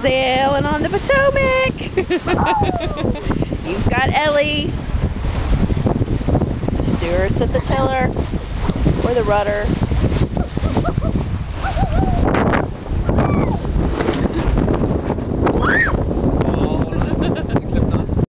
sailing on the Potomac. He's got Ellie. Stewart's at the tiller or the rudder.